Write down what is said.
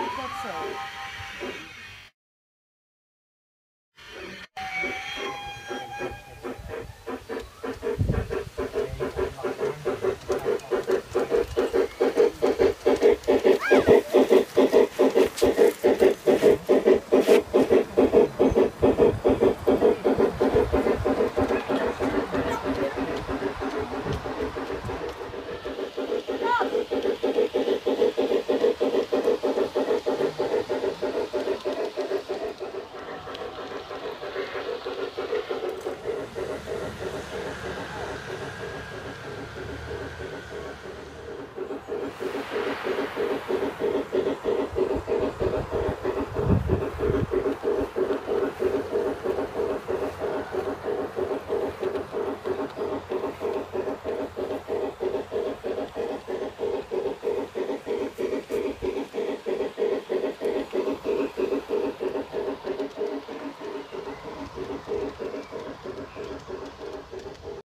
think that's so. Thank you.